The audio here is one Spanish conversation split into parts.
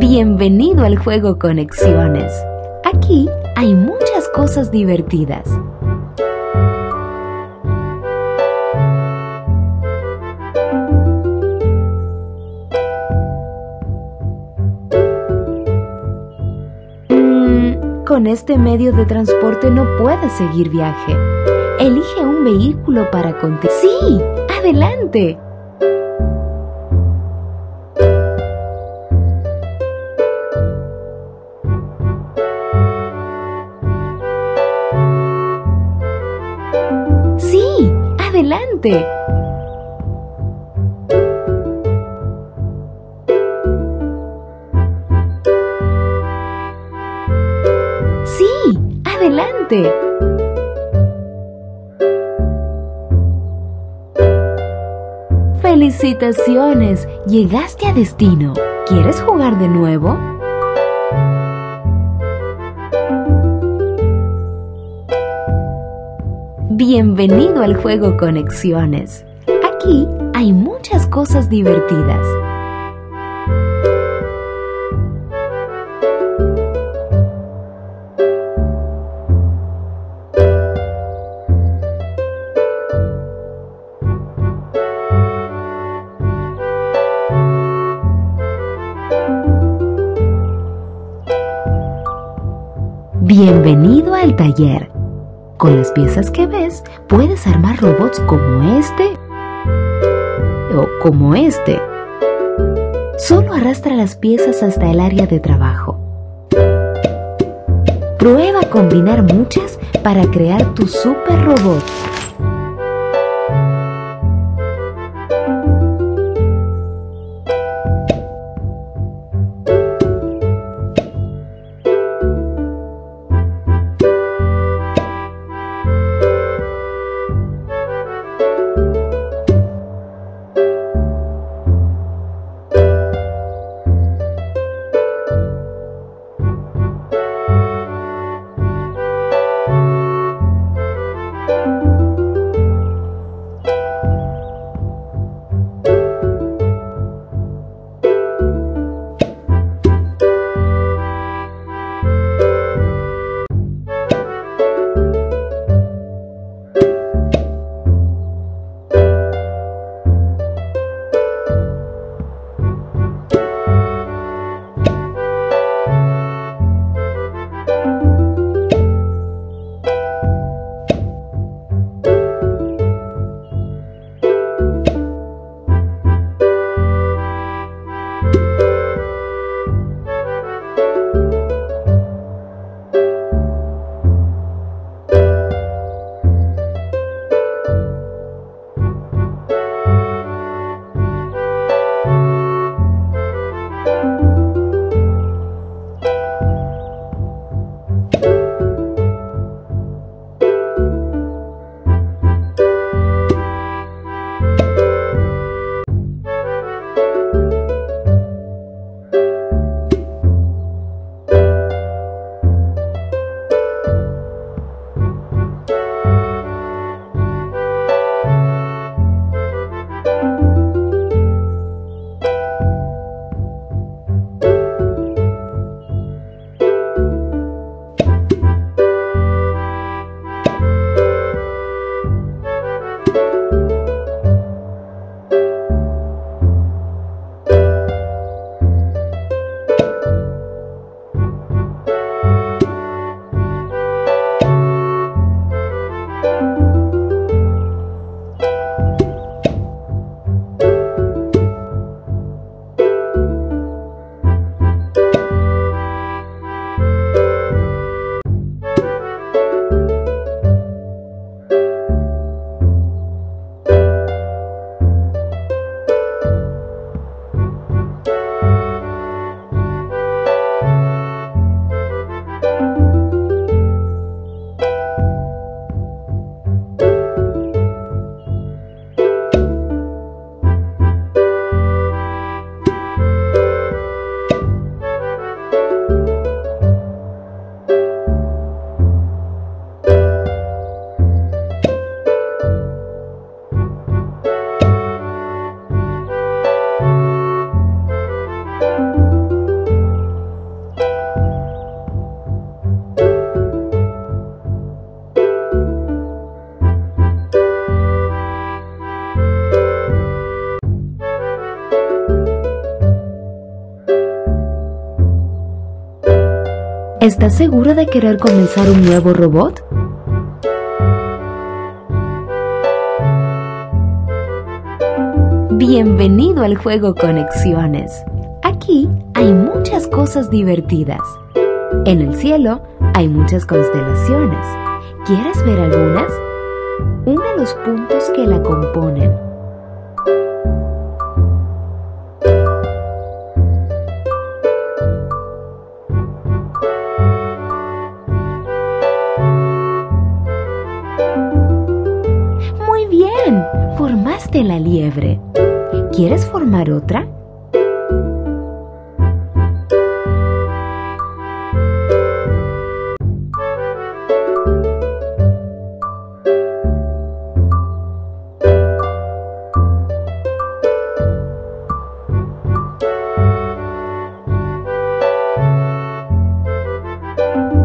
Bienvenido al juego Conexiones. Aquí hay muchas cosas divertidas. Mm, con este medio de transporte no puedes seguir viaje. Elige un vehículo para contigo. ¡Sí! ¡Adelante! ¡Sí! ¡Adelante! ¡Felicitaciones! Llegaste a destino. ¿Quieres jugar de nuevo? Bienvenido al juego Conexiones. Aquí hay muchas cosas divertidas. Bienvenido al taller. Con las piezas que ves, puedes armar robots como este o como este. Solo arrastra las piezas hasta el área de trabajo. Prueba a combinar muchas para crear tu super robot. ¿Estás seguro de querer comenzar un nuevo robot? Bienvenido al juego Conexiones. Aquí hay muchas cosas divertidas. En el cielo hay muchas constelaciones. ¿Quieres ver algunas? Une los puntos que la componen. La liebre. ¿Quieres formar otra?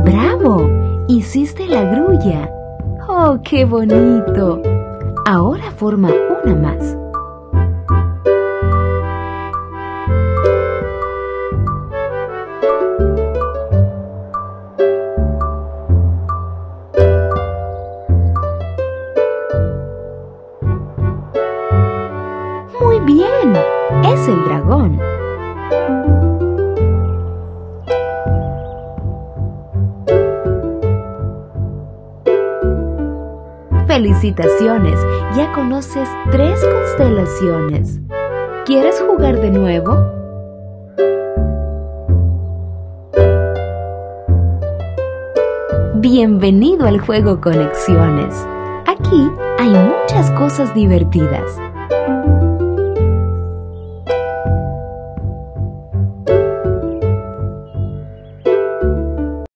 ¡Bravo! Hiciste la grulla. ¡Oh, qué bonito! Ahora forma nada. Felicitaciones, ya conoces tres constelaciones. ¿Quieres jugar de nuevo? Bienvenido al juego Conexiones. Aquí hay muchas cosas divertidas.